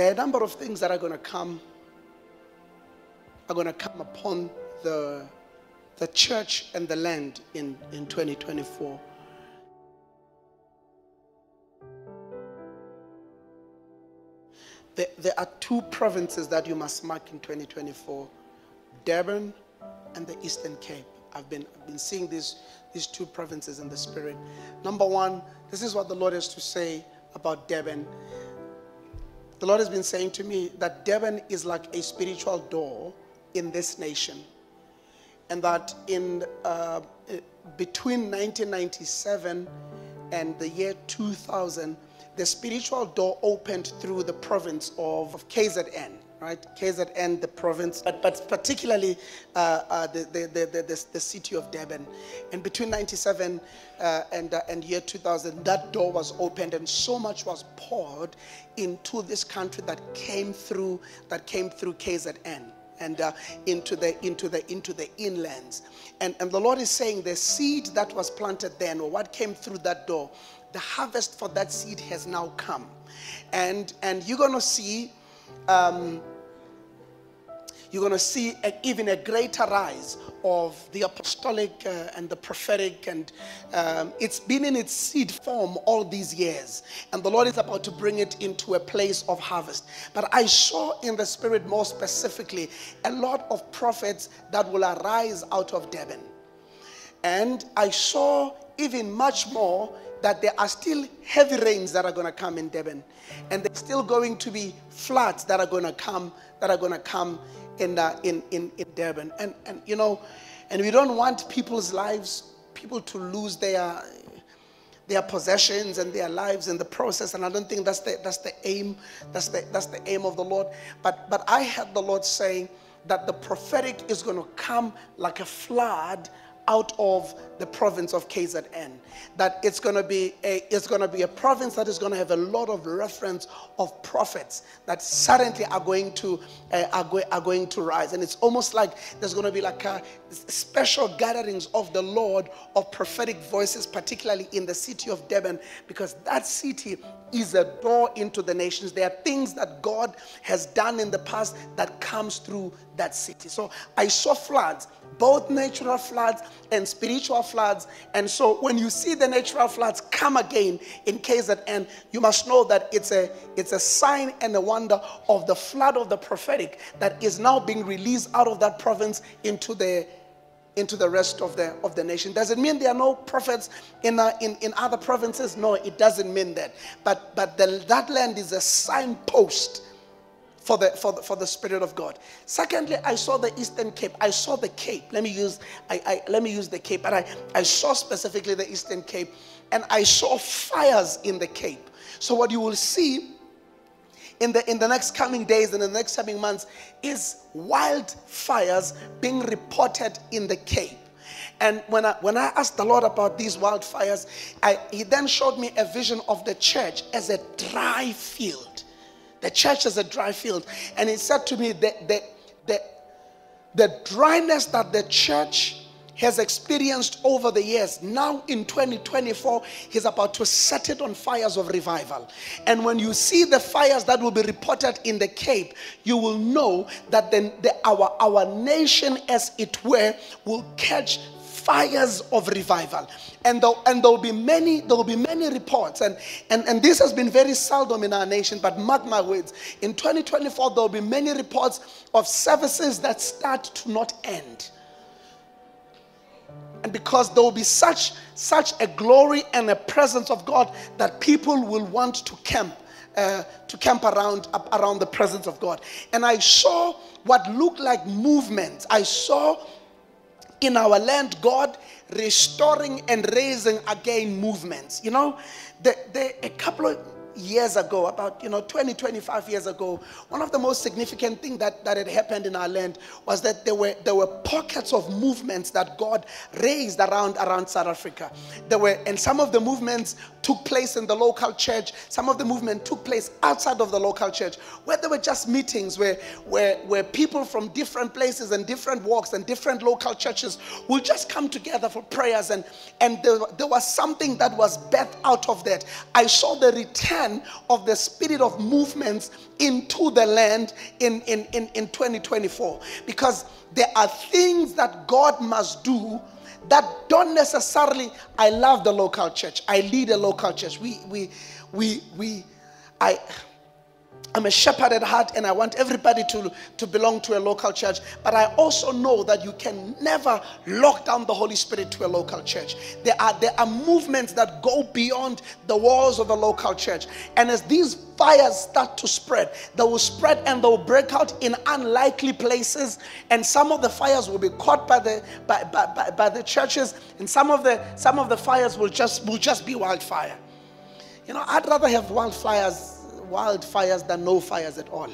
there are a number of things that are going to come are going to come upon the the church and the land in, in 2024. There, there are two provinces that you must mark in 2024 Durban and the Eastern Cape. I've been, I've been seeing these, these two provinces in the spirit. Number one, this is what the Lord has to say about Durban. The Lord has been saying to me that Durban is like a spiritual door in this nation. And that in uh, between 1997 and the year 2000, the spiritual door opened through the province of KZN right? KZN, the province, but, but particularly uh, uh, the, the, the, the, the, city of Durban. And between 97 uh, and, uh, and year 2000, that door was opened and so much was poured into this country that came through, that came through KZN and uh, into the into the into the inlands and and the lord is saying the seed that was planted then or what came through that door the harvest for that seed has now come and and you're going to see um, you're going to see even a greater rise of the apostolic uh, and the prophetic. And um, it's been in its seed form all these years. And the Lord is about to bring it into a place of harvest. But I saw in the spirit more specifically a lot of prophets that will arise out of Durban. And I saw even much more that there are still heavy rains that are going to come in Durban. And there's still going to be floods that are going to come, that are going to come in, uh, in, in, in Durban. And, and, you know, and we don't want people's lives, people to lose their, their possessions and their lives in the process. And I don't think that's the, that's the aim, that's the, that's the aim of the Lord. But, but I heard the Lord saying that the prophetic is going to come like a flood out of the province of KZN. That it's going to be a, it's going to be a province that is going to have a lot of reference of prophets that suddenly are going to uh, are, go, are going to rise. And it's almost like there's going to be like a special gatherings of the Lord of prophetic voices, particularly in the city of Durban, because that city is a door into the nations. There are things that God has done in the past that comes through that city. So I saw floods, both natural floods and spiritual floods. And so when you see the natural floods come again in KZN, you must know that it's a it's a sign and a wonder of the flood of the prophetic that is now being released out of that province into the into the rest of the of the nation. Does it mean there are no prophets in uh, in, in other provinces? No, it doesn't mean that. But but the, that land is a signpost for the, for the for the spirit of God. Secondly, I saw the Eastern Cape. I saw the Cape. Let me use I, I let me use the Cape, And I, I saw specifically the Eastern Cape, and I saw fires in the Cape. So what you will see in the in the next coming days and in the next coming months is wildfires being reported in the Cape. And when I, when I asked the Lord about these wildfires, I, he then showed me a vision of the church as a dry field. The church as a dry field. And he said to me that the, the, the dryness that the church has experienced over the years. Now in 2024, he's about to set it on fires of revival. And when you see the fires that will be reported in the Cape, you will know that then the, our, our nation, as it were, will catch fires of revival and there, and will be many there will be many reports and, and and this has been very seldom in our nation but mark my words in 2024 there will be many reports of services that start to not end and because there will be such such a glory and a presence of God that people will want to camp uh, to camp around around the presence of God. And I saw what looked like movement. I saw in our land God restoring and raising again movements. You know, the, the, a couple of years ago, about you know 20, 25 years ago, one of the most significant things that, that had happened in our land was that there were there were pockets of movements that God raised around around South Africa. There were and some of the movements took place in the local church, some of the movement took place outside of the local church, where there were just meetings where where where people from different places and different walks and different local churches will just come together for prayers and and there, there was something that was birthed out of that. I saw the return plan of the spirit of movements into the land in, in, in, in 2024. Because there are things that God must do that don't necessarily I love the local church. I lead a local church. We we we we I I'm a shepherd at heart and I want everybody to, to belong to a local church. But I also know that you can never lock down the Holy Spirit to a local church. There are, there are movements that go beyond the walls of a local church. And as these fires start to spread, they will spread and they will break out in unlikely places. And some of the fires will be caught by the, by, by, by, by the churches. And some of the, some of the fires will just, will just be wildfire. You know, I'd rather have wildfires wildfires than no fires at all.